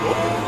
Aha!